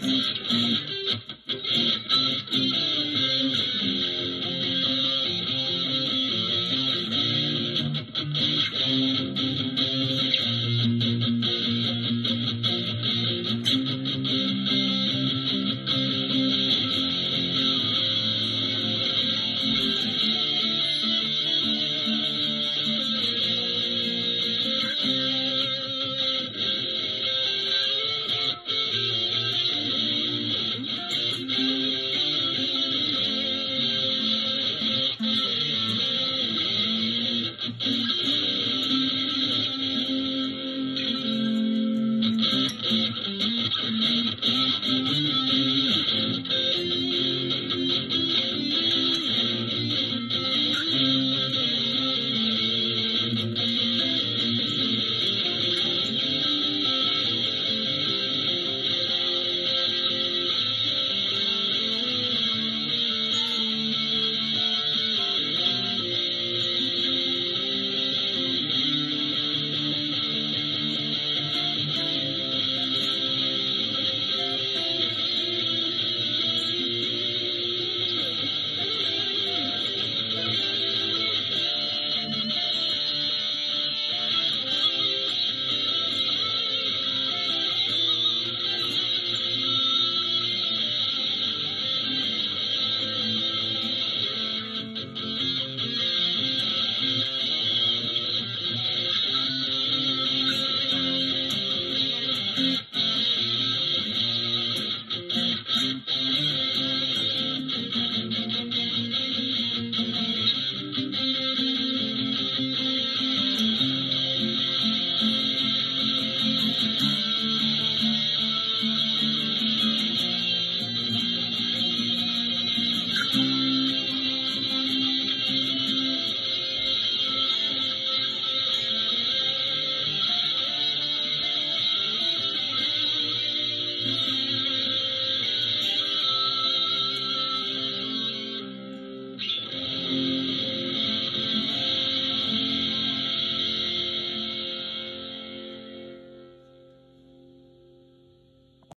Mm-hmm.